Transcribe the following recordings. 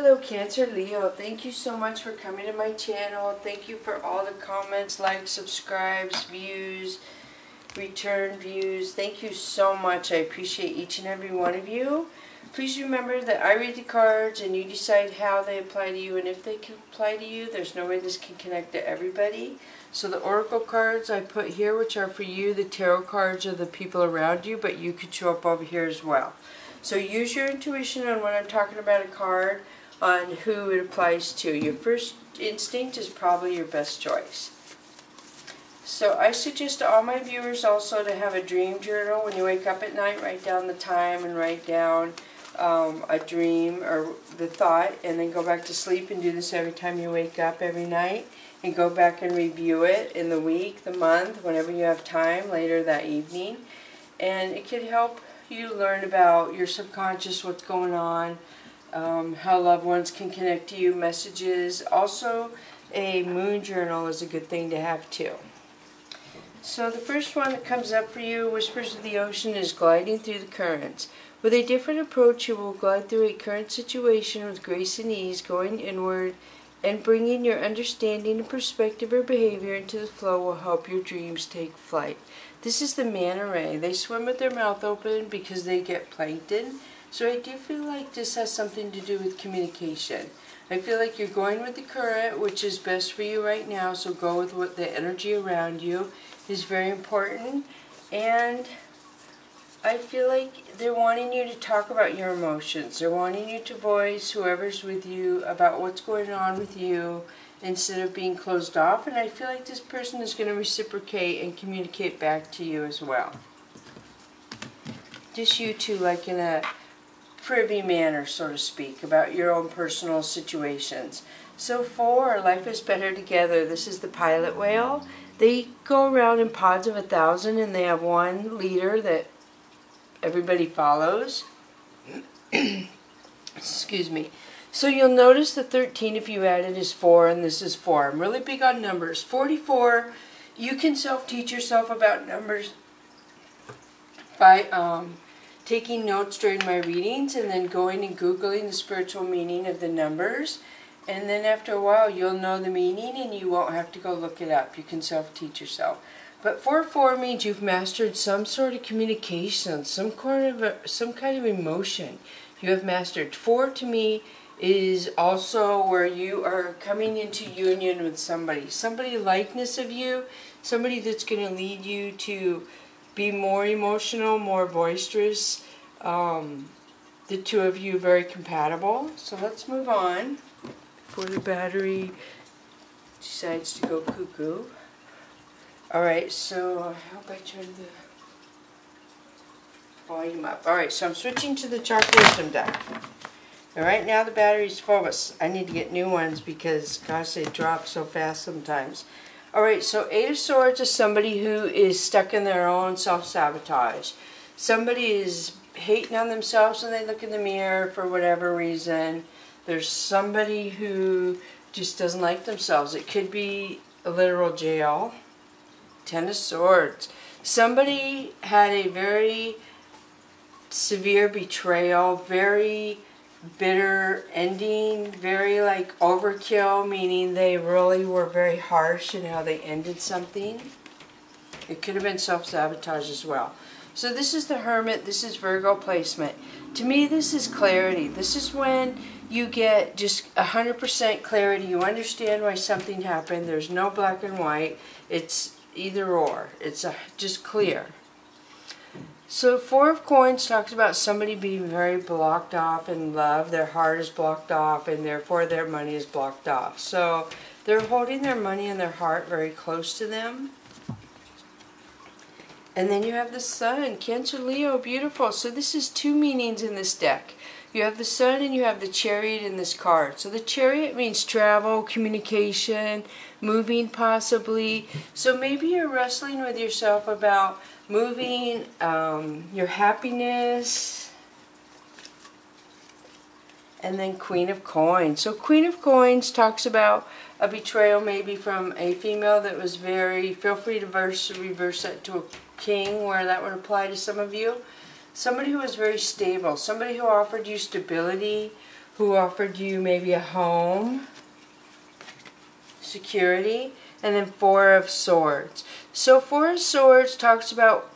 Hello Cancer Leo, thank you so much for coming to my channel. Thank you for all the comments, likes, subscribes, views, return views. Thank you so much. I appreciate each and every one of you. Please remember that I read the cards and you decide how they apply to you and if they can apply to you. There's no way this can connect to everybody. So the oracle cards I put here, which are for you, the tarot cards are the people around you, but you could show up over here as well. So use your intuition on when I'm talking about a card, on who it applies to. Your first instinct is probably your best choice. So I suggest to all my viewers also to have a dream journal. When you wake up at night, write down the time and write down um, a dream or the thought, and then go back to sleep and do this every time you wake up every night. And go back and review it in the week, the month, whenever you have time later that evening. And it can help you learn about your subconscious, what's going on, um, how loved ones can connect to you, messages. Also, a moon journal is a good thing to have too. So the first one that comes up for you, Whispers of the Ocean, is gliding through the currents. With a different approach, you will glide through a current situation with grace and ease, going inward, and bringing your understanding and perspective or behavior into the flow will help your dreams take flight. This is the manta ray. They swim with their mouth open because they get plankton. So I do feel like this has something to do with communication. I feel like you're going with the current, which is best for you right now, so go with what the energy around you is very important. And I feel like they're wanting you to talk about your emotions. They're wanting you to voice whoever's with you about what's going on with you instead of being closed off. And I feel like this person is going to reciprocate and communicate back to you as well. Just you two, like in a privy manner, so to speak, about your own personal situations. So for Life is Better Together, this is the pilot whale. They go around in pods of a thousand and they have one leader that everybody follows. Excuse me. So you'll notice the 13 if you add it is 4 and this is 4. I'm really big on numbers. 44, you can self-teach yourself about numbers by um, taking notes during my readings and then going and Googling the spiritual meaning of the numbers. And then after a while you'll know the meaning and you won't have to go look it up. You can self-teach yourself. But 4-4 means you've mastered some sort of communication, some kind of, a, some kind of emotion you have mastered. 4 to me is also where you are coming into union with somebody. Somebody likeness of you, somebody that's going to lead you to be more emotional, more boisterous. Um, the two of you very compatible. So let's move on before the battery decides to go cuckoo. Alright, so I hope I turned the volume up. Alright, so I'm switching to the Chakra Wisdom deck. And right now the battery's full, but I need to get new ones because, gosh, they drop so fast sometimes. Alright, so Eight of Swords is somebody who is stuck in their own self-sabotage. Somebody is hating on themselves when they look in the mirror for whatever reason. There's somebody who just doesn't like themselves. It could be a literal jail. Ten of Swords. Somebody had a very severe betrayal, very bitter ending, very like overkill, meaning they really were very harsh in how they ended something. It could have been self-sabotage as well. So this is the Hermit, this is Virgo placement. To me, this is clarity. This is when you get just 100% clarity. You understand why something happened. There's no black and white. It's either or. It's just clear. So Four of Coins talks about somebody being very blocked off in love. Their heart is blocked off and therefore their money is blocked off. So they're holding their money and their heart very close to them. And then you have the Sun, Cancer, Leo, beautiful. So this is two meanings in this deck. You have the Sun and you have the Chariot in this card. So the Chariot means travel, communication, moving possibly. So maybe you're wrestling with yourself about moving, um, your happiness, and then Queen of Coins. So Queen of Coins talks about a betrayal maybe from a female that was very, feel free to verse, reverse that to a king where that would apply to some of you. Somebody who was very stable, somebody who offered you stability, who offered you maybe a home, security, and then Four of Swords. So Four of Swords talks about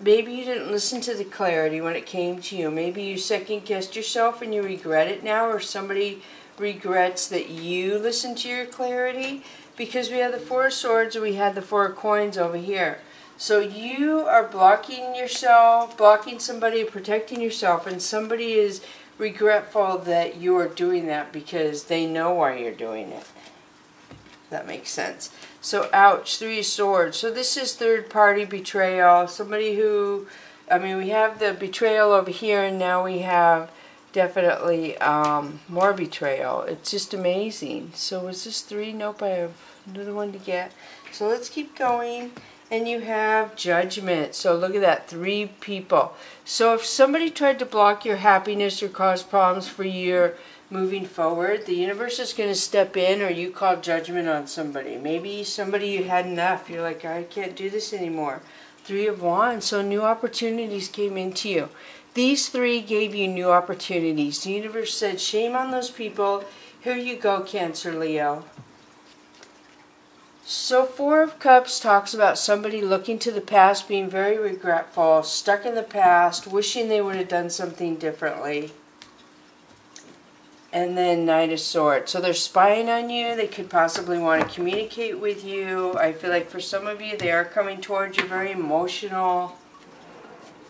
maybe you didn't listen to the clarity when it came to you. Maybe you second guessed yourself and you regret it now, or somebody regrets that you listened to your clarity because we have the Four of Swords and we had the Four of Coins over here. So you are blocking yourself, blocking somebody, protecting yourself, and somebody is regretful that you are doing that because they know why you're doing it. That makes sense. So, ouch, three swords. So, this is third party betrayal. Somebody who, I mean, we have the betrayal over here, and now we have definitely um, more betrayal. It's just amazing. So, is this three? Nope, I have another one to get. So, let's keep going. And you have judgment. So, look at that three people. So, if somebody tried to block your happiness or cause problems for your moving forward, the universe is going to step in or you call judgment on somebody. Maybe somebody you had enough. You're like, I can't do this anymore. Three of Wands. So new opportunities came into you. These three gave you new opportunities. The universe said, shame on those people. Here you go, Cancer Leo. So, Four of Cups talks about somebody looking to the past, being very regretful, stuck in the past, wishing they would have done something differently and then Knight of Swords. So they're spying on you. They could possibly want to communicate with you. I feel like for some of you, they are coming towards you very emotional,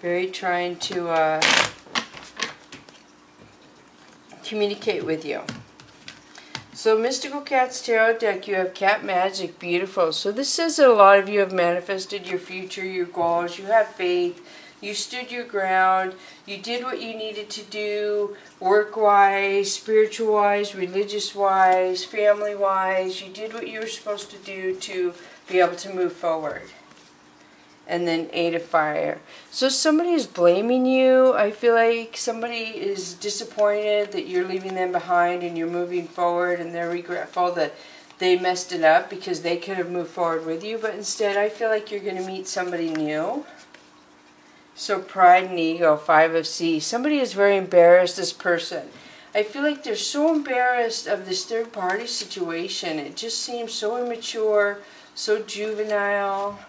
very trying to uh, communicate with you. So Mystical Cats Tarot deck, you have Cat Magic, beautiful. So this says that a lot of you have manifested your future, your goals, you have faith, you stood your ground. You did what you needed to do work wise, spiritual wise, religious wise, family wise. You did what you were supposed to do to be able to move forward. And then Eight of Fire. So somebody is blaming you. I feel like somebody is disappointed that you're leaving them behind and you're moving forward and they're regretful that they messed it up because they could have moved forward with you. But instead, I feel like you're going to meet somebody new. So pride and ego, five of C. Somebody is very embarrassed, this person. I feel like they're so embarrassed of this third party situation. It just seems so immature, so juvenile.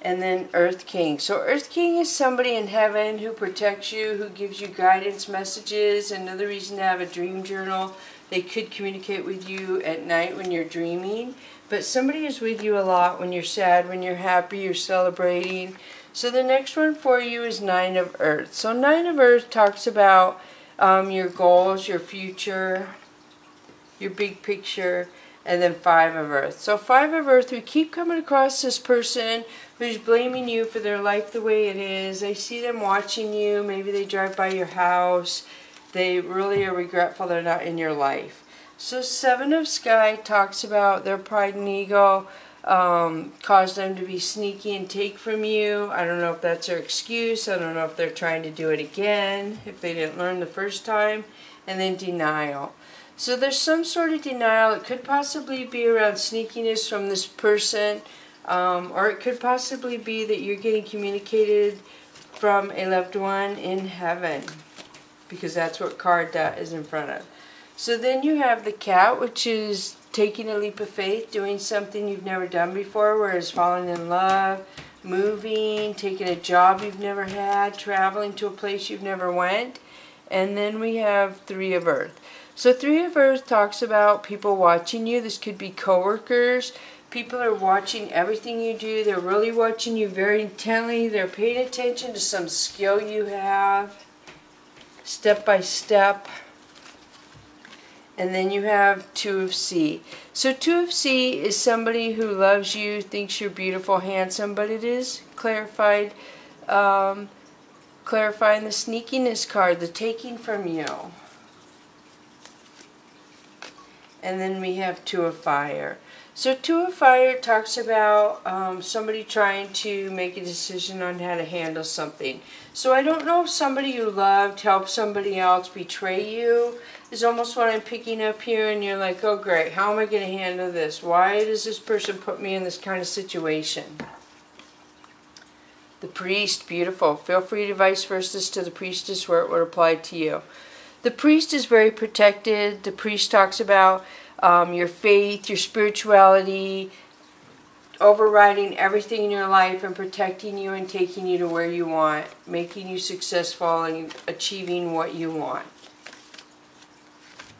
And then Earth King. So Earth King is somebody in heaven who protects you, who gives you guidance messages. Another reason to have a dream journal. They could communicate with you at night when you're dreaming. But somebody is with you a lot when you're sad, when you're happy, you're celebrating. So the next one for you is Nine of Earth. So Nine of Earth talks about um, your goals, your future, your big picture, and then Five of Earth. So Five of Earth, we keep coming across this person who's blaming you for their life the way it is. I see them watching you. Maybe they drive by your house. They really are regretful they're not in your life. So Seven of Sky talks about their pride and ego um, cause them to be sneaky and take from you. I don't know if that's their excuse. I don't know if they're trying to do it again, if they didn't learn the first time. And then denial. So there's some sort of denial. It could possibly be around sneakiness from this person, um, or it could possibly be that you're getting communicated from a loved one in heaven, because that's what card that is in front of. So then you have the cat, which is taking a leap of faith, doing something you've never done before, whereas falling in love, moving, taking a job you've never had, traveling to a place you've never went. And then we have Three of Earth. So Three of Earth talks about people watching you. This could be coworkers. People are watching everything you do. They're really watching you very intently. They're paying attention to some skill you have, step by step. And then you have two of C. So two of C is somebody who loves you, thinks you're beautiful, handsome, but it is clarified, um, clarifying the sneakiness card, the taking from you. And then we have two of fire. So two of fire talks about um, somebody trying to make a decision on how to handle something. So I don't know if somebody you loved helped somebody else betray you is almost what I'm picking up here and you're like, oh great, how am I going to handle this? Why does this person put me in this kind of situation? The priest, beautiful. Feel free to vice versa to the priestess where it would apply to you. The priest is very protected. The priest talks about um, your faith, your spirituality, overriding everything in your life and protecting you and taking you to where you want, making you successful and achieving what you want.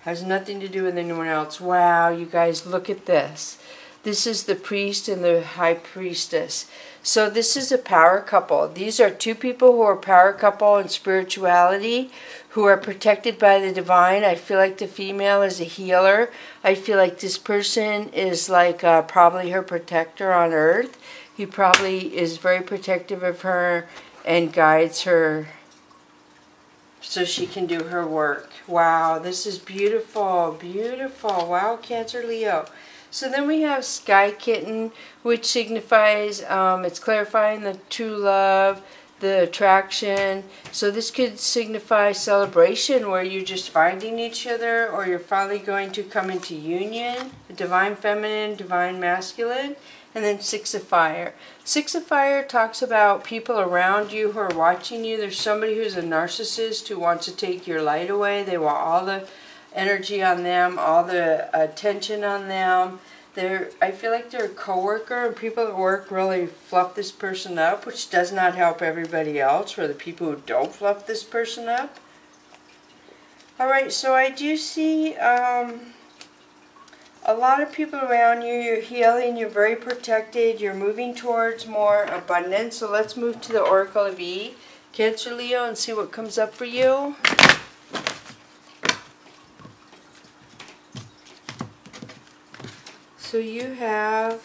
Has nothing to do with anyone else. Wow, you guys, look at this. This is the priest and the high priestess. So this is a power couple. These are two people who are power couple in spirituality, who are protected by the divine. I feel like the female is a healer. I feel like this person is like uh, probably her protector on earth. He probably is very protective of her and guides her so she can do her work. Wow, this is beautiful, beautiful. Wow, Cancer Leo. So then we have Sky Kitten, which signifies, um, it's clarifying the true love, the attraction. So this could signify celebration where you're just finding each other or you're finally going to come into union, divine feminine, divine masculine. And then Six of Fire. Six of Fire talks about people around you who are watching you. There's somebody who's a narcissist who wants to take your light away. They want all the energy on them, all the attention on them. They're, I feel like they're a coworker, and people at work really fluff this person up, which does not help everybody else, or the people who don't fluff this person up. Alright, so I do see um, a lot of people around you. You're healing, you're very protected, you're moving towards more abundance. So let's move to the Oracle of E, Cancer Leo, and see what comes up for you. So you have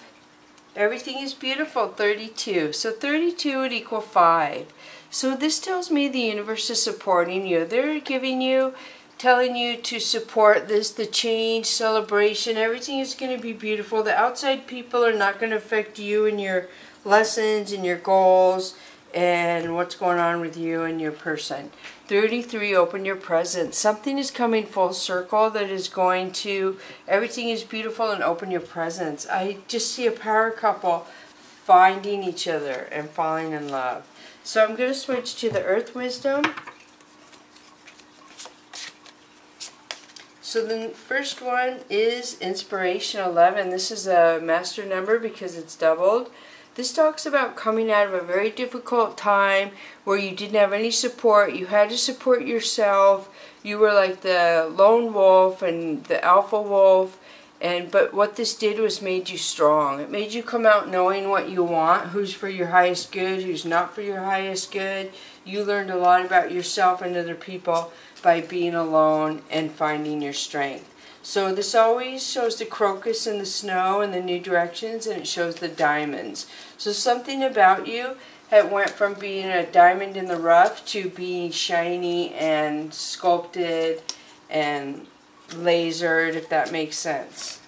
everything is beautiful 32. So 32 would equal 5. So this tells me the universe is supporting you. They're giving you telling you to support this, the change, celebration, everything is going to be beautiful. The outside people are not going to affect you and your lessons and your goals and what's going on with you and your person. 33, open your presence. Something is coming full circle that is going to, everything is beautiful and open your presence. I just see a power couple finding each other and falling in love. So I'm going to switch to the earth wisdom. So the first one is inspiration 11. This is a master number because it's doubled. This talks about coming out of a very difficult time where you didn't have any support. You had to support yourself. You were like the lone wolf and the alpha wolf. And but what this did was made you strong. It made you come out knowing what you want, who's for your highest good, who's not for your highest good. You learned a lot about yourself and other people by being alone and finding your strength. So this always shows the crocus and the snow and the new directions and it shows the diamonds. So something about you it went from being a diamond in the rough to being shiny and sculpted and lasered, if that makes sense.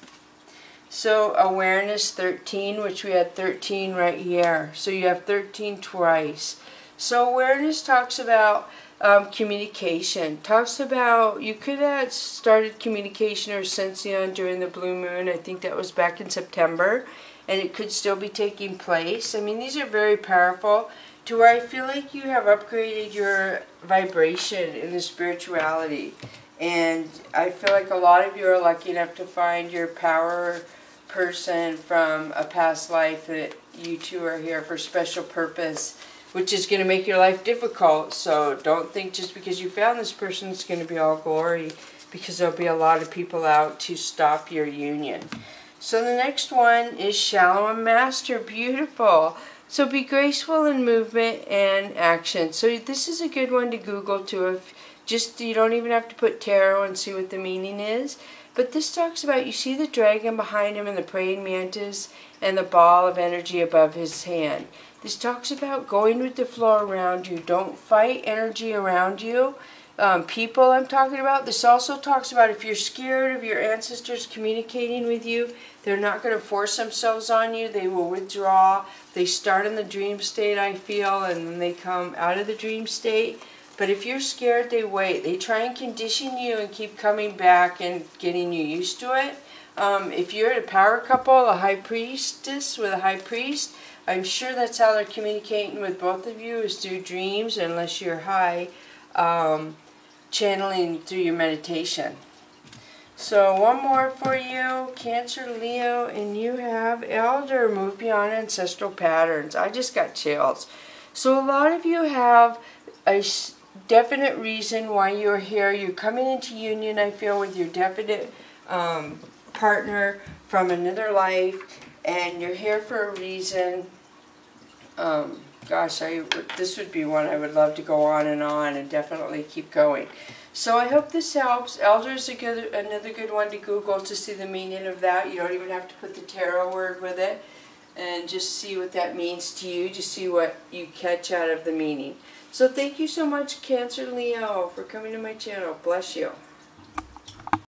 So awareness 13, which we had 13 right here. So you have 13 twice. So awareness talks about um, communication. Talks about, you could have started communication or sensing during the blue moon. I think that was back in September. And it could still be taking place. I mean, these are very powerful to where I feel like you have upgraded your vibration in the spirituality. And I feel like a lot of you are lucky enough to find your power person from a past life that you two are here for special purpose which is going to make your life difficult. So don't think just because you found this person it's going to be all glory because there'll be a lot of people out to stop your union. So the next one is Shaolin master. Beautiful. So be graceful in movement and action. So this is a good one to Google too. If just you don't even have to put tarot and see what the meaning is. But this talks about you see the dragon behind him and the praying mantis and the ball of energy above his hand. This talks about going with the flow around you. Don't fight energy around you. Um, people I'm talking about. This also talks about if you're scared of your ancestors communicating with you, they're not going to force themselves on you. They will withdraw. They start in the dream state, I feel, and then they come out of the dream state. But if you're scared, they wait. They try and condition you and keep coming back and getting you used to it. Um, if you're a power couple, a high priestess with a high priest, I'm sure that's how they're communicating with both of you is through dreams, unless you're high. Um, channeling through your meditation. So one more for you, Cancer Leo, and you have Elder, move beyond ancestral patterns. I just got chills. So a lot of you have a definite reason why you're here. You're coming into union, I feel, with your definite um, partner from another life, and you're here for a reason. Um, gosh, I this would be one I would love to go on and on and definitely keep going. So I hope this helps. Elder is good, another good one to Google to see the meaning of that. You don't even have to put the tarot word with it. And just see what that means to you. Just see what you catch out of the meaning. So thank you so much, Cancer Leo, for coming to my channel. Bless you.